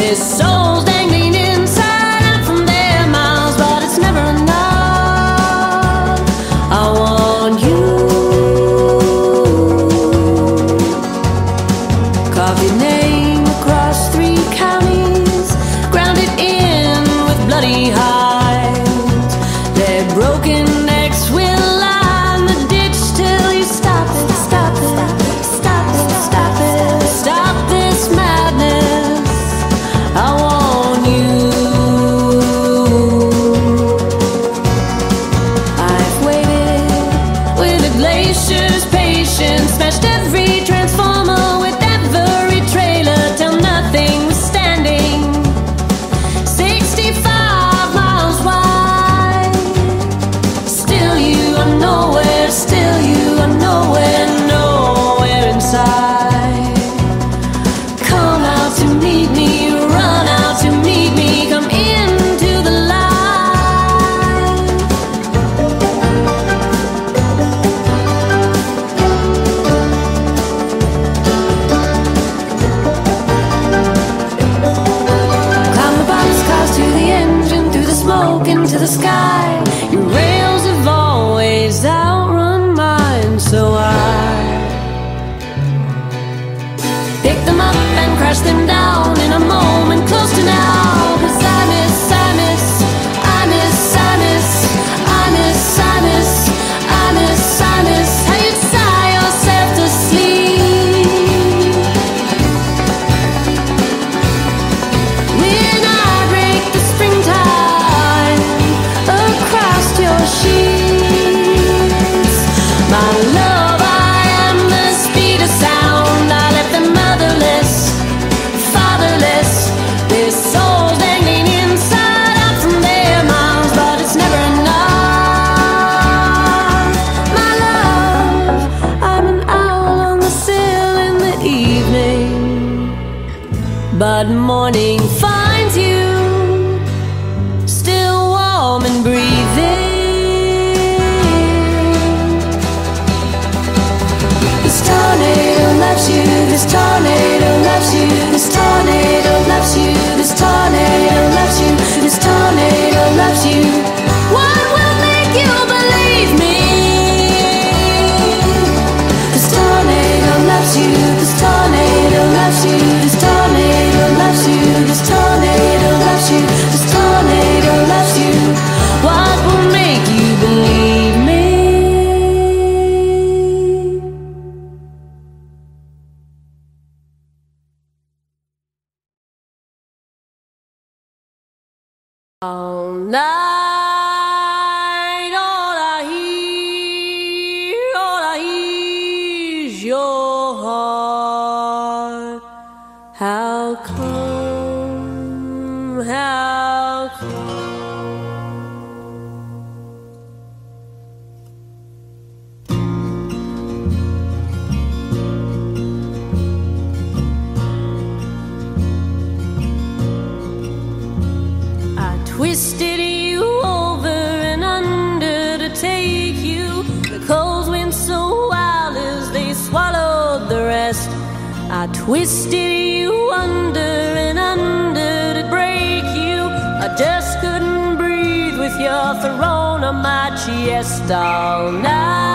This so to the sky. Oh. twisted you under and under to break you. I just couldn't breathe with your throne on my chest all night.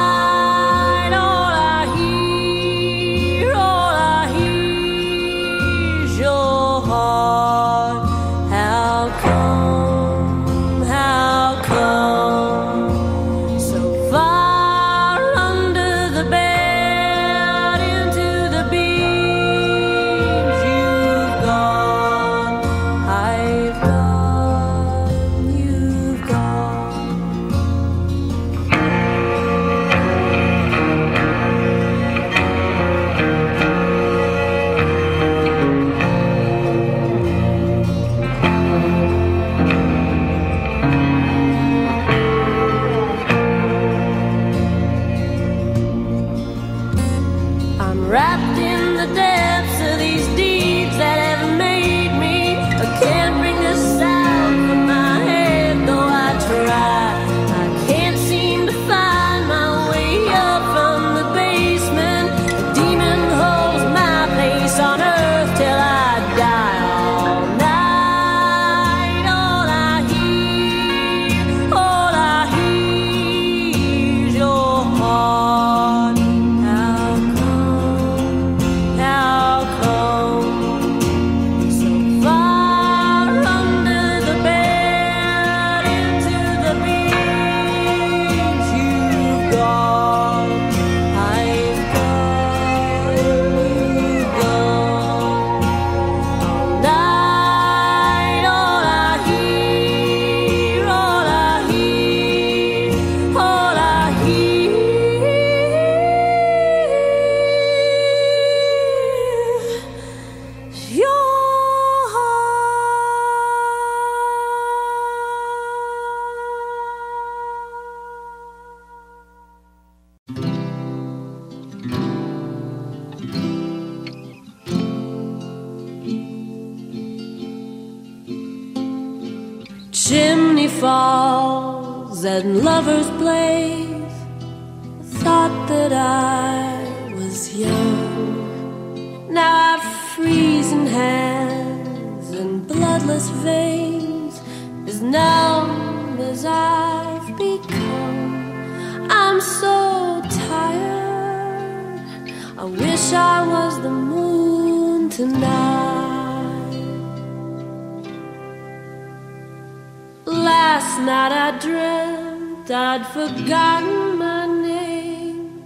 Last night I dreamt I'd forgotten my name.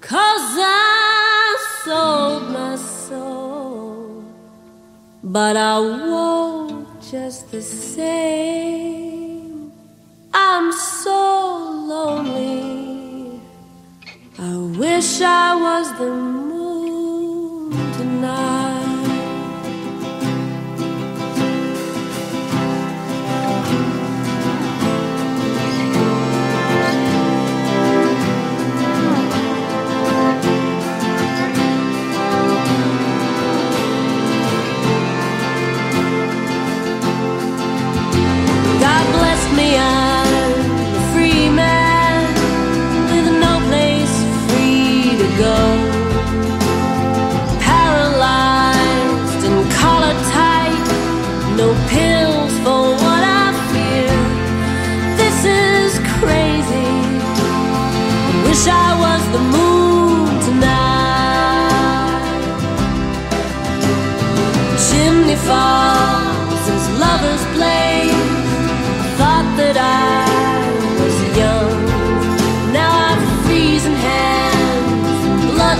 Cause I sold my soul. But I won't just the same. I'm so lonely. I wish I was the moon.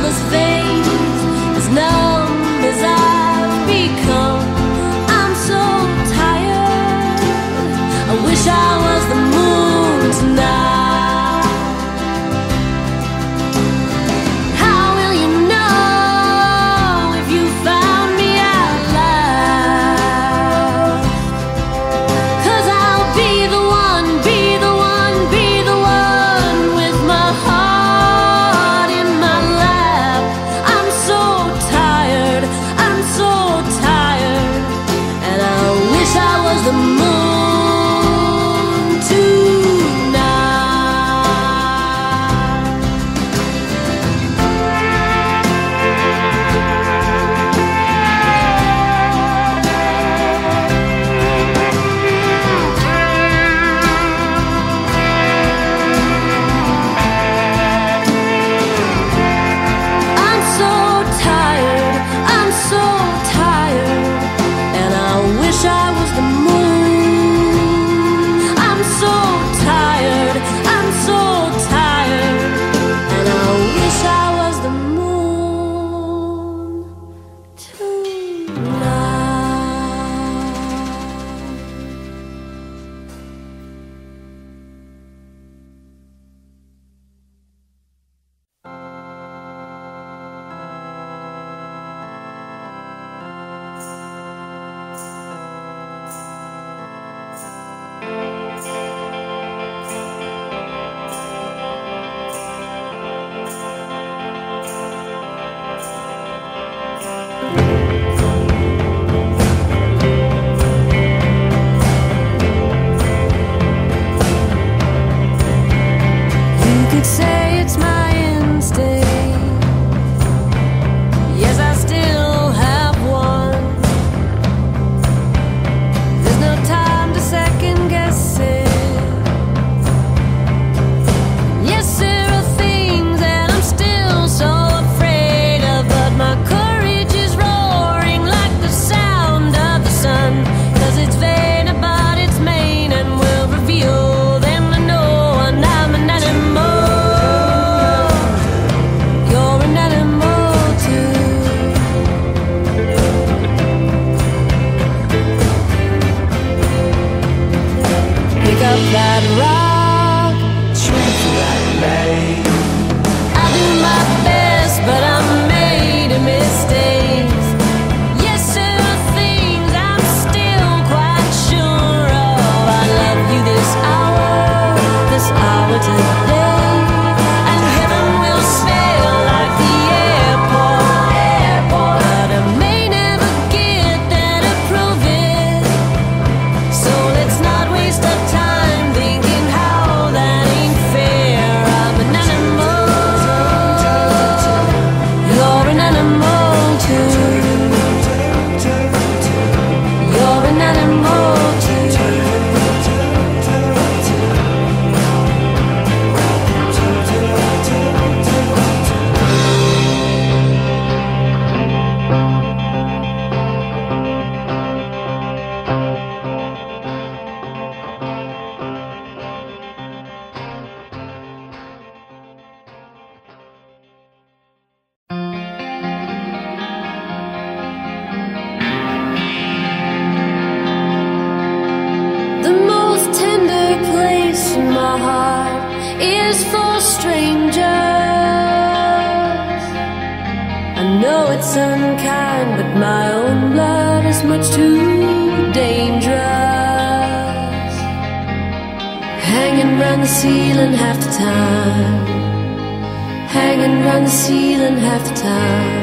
was vain. heart is for strangers. I know it's unkind, but my own blood is much too dangerous. Hanging round the ceiling half the time. Hanging round the ceiling half the time.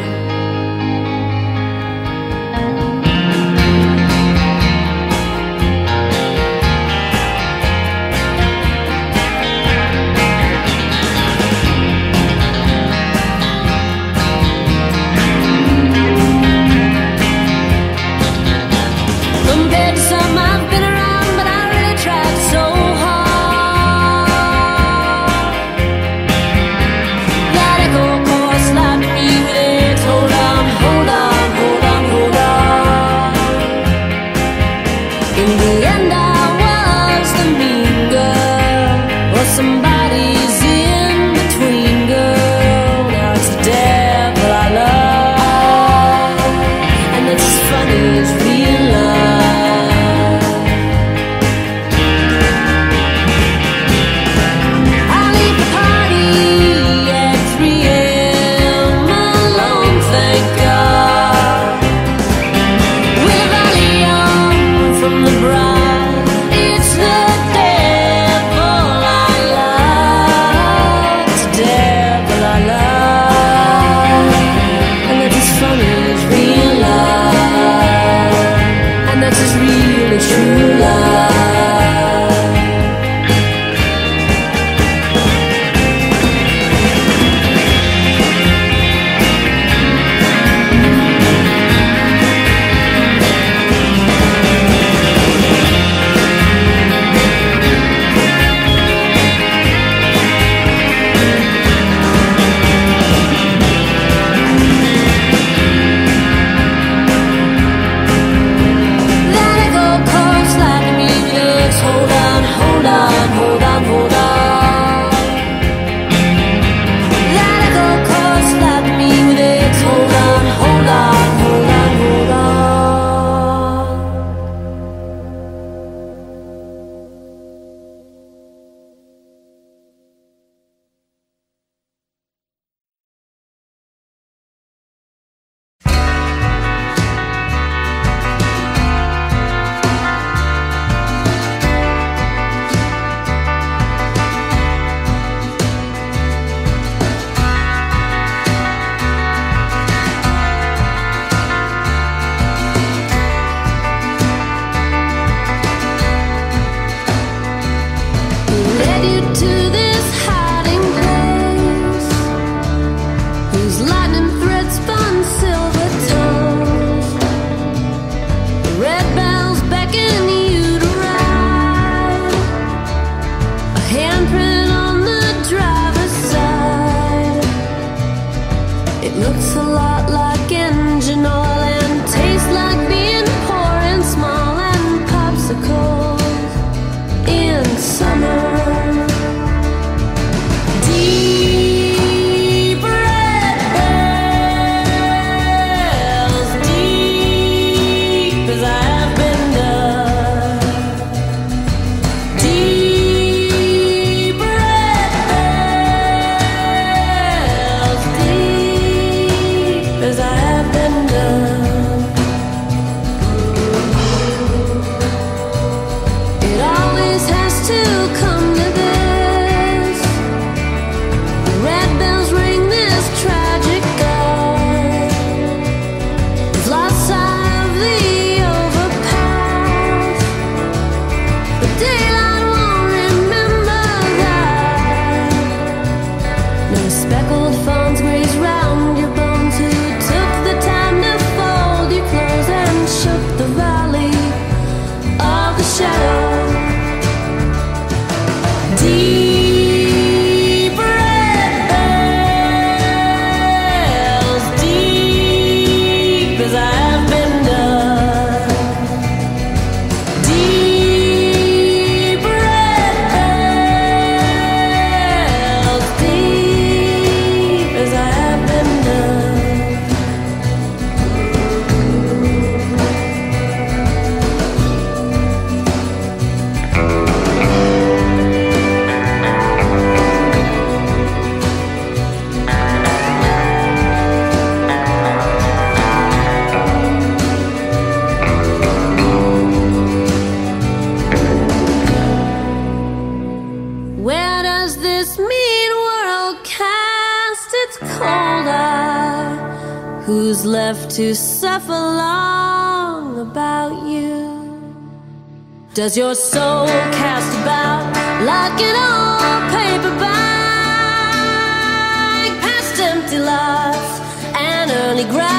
to suffer long about you? Does your soul cast about like an old paper bag past empty lots and early grass?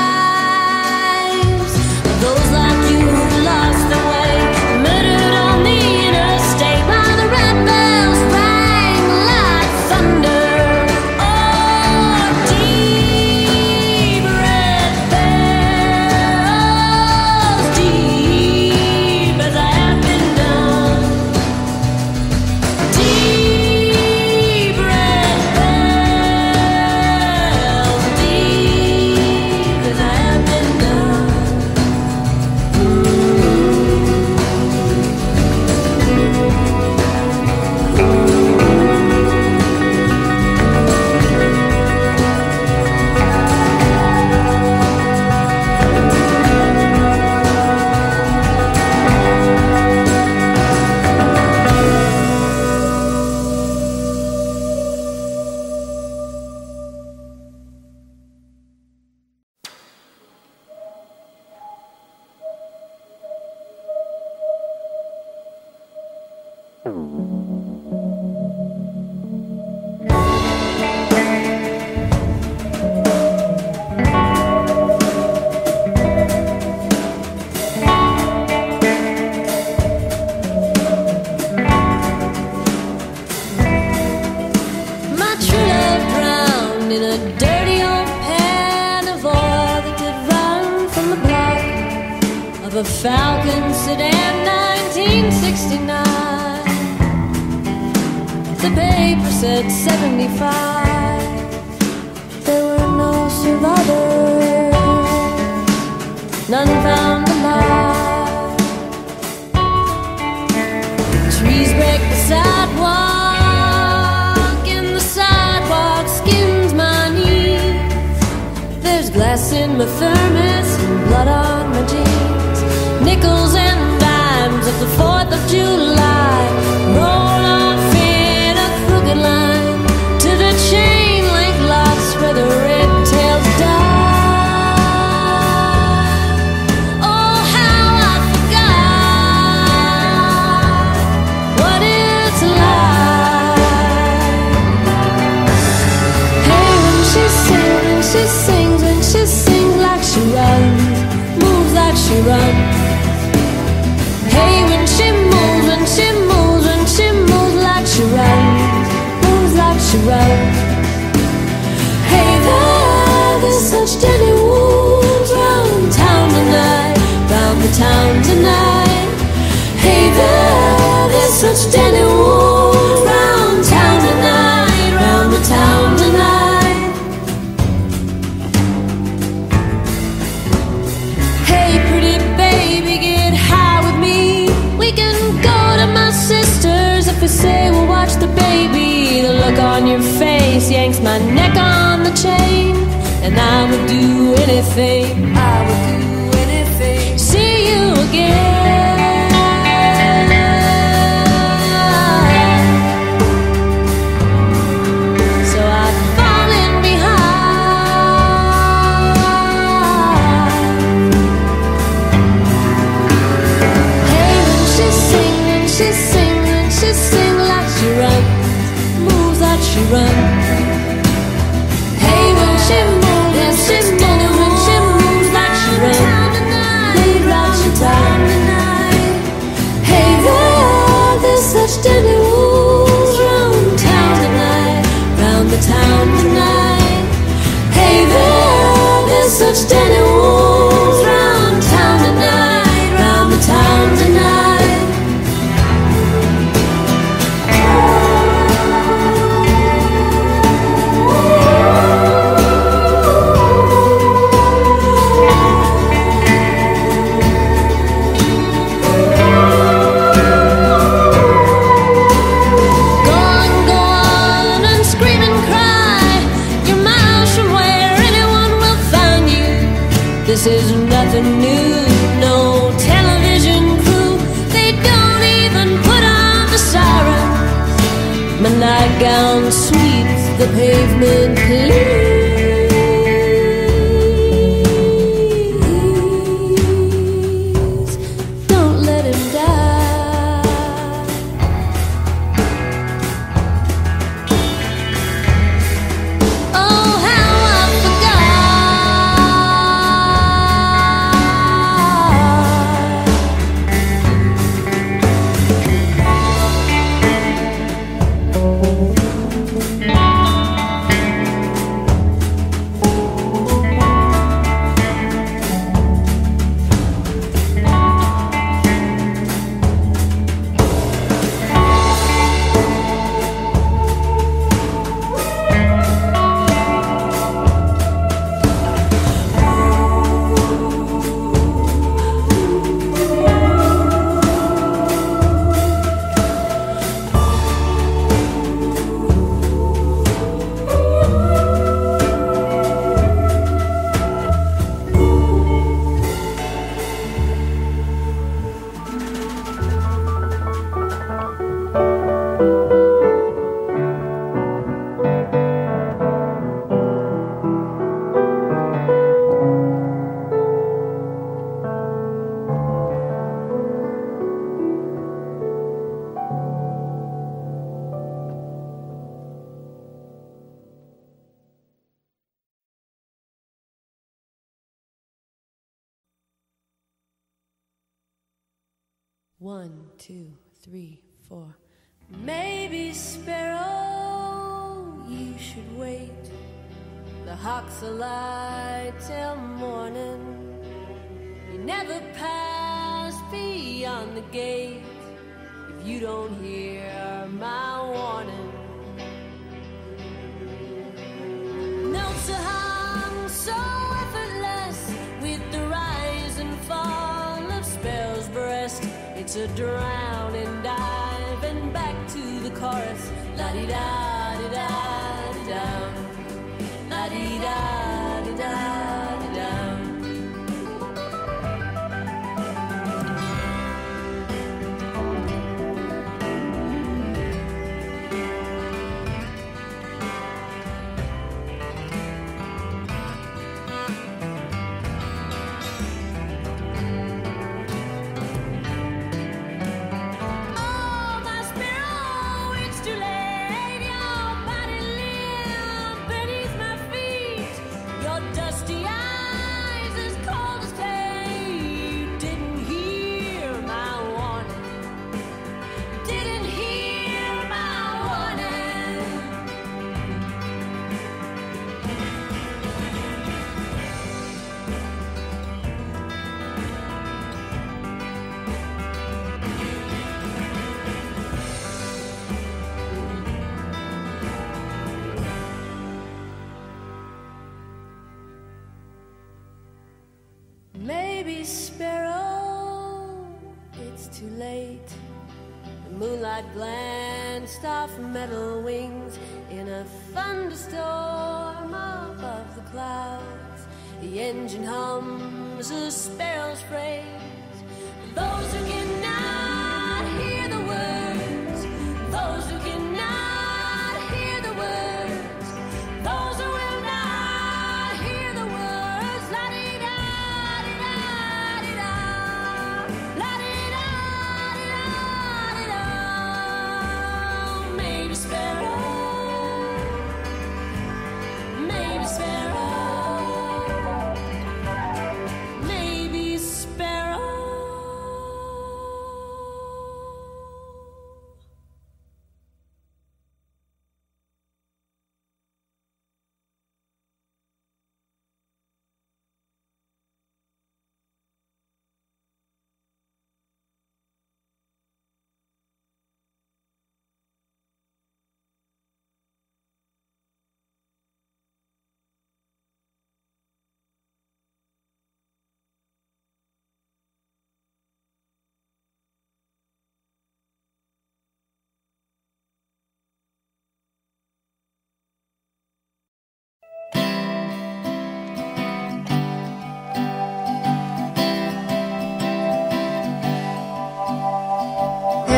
evening, please.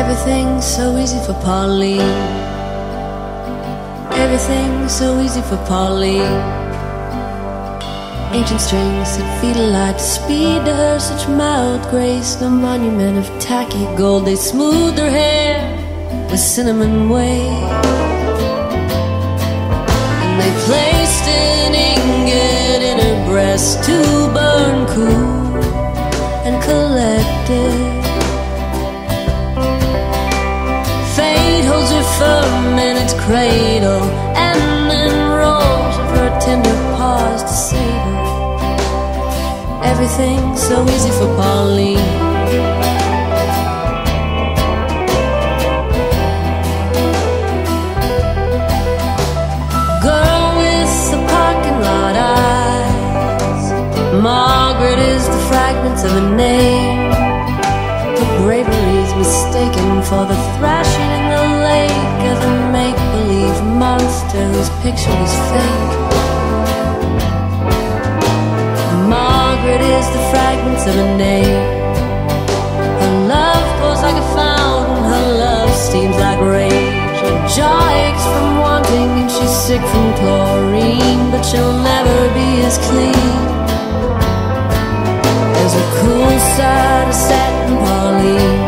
Everything's so easy for Pauline. Everything's so easy for Pauline. Ancient strings that feed a light speed her, such mild grace, no monument of tacky gold. They smooth her hair with cinnamon waves, cradle and then rolls of her tender paws to save her. Everything's so easy for Pauline. Girl with the parking lot eyes. Margaret is the fragments of a name. Her bravery's mistaken for the thrashing picture was fake. Margaret is the fragments of a name. Her love like a fountain, her love steams like rage. From wanting and she's sick from chlorine, but she'll never be as clean. There's a cool side of satin. Pauline.